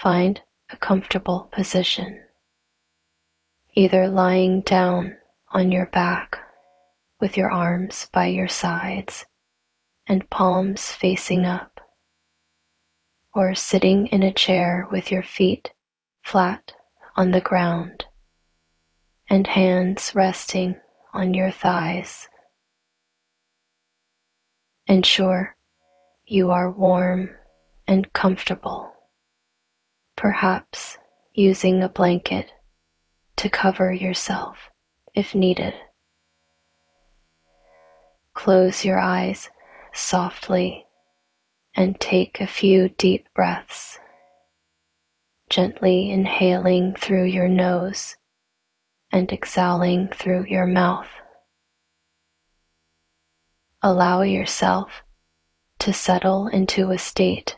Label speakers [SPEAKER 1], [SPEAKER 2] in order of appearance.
[SPEAKER 1] Find a comfortable position, either lying down on your back with your arms by your sides and palms facing up, or sitting in a chair with your feet flat on the ground and hands resting on your thighs. Ensure you are warm and comfortable, perhaps using a blanket to cover yourself if needed. Close your eyes softly and take a few deep breaths, gently inhaling through your nose and exhaling through your mouth. Allow yourself to settle into a state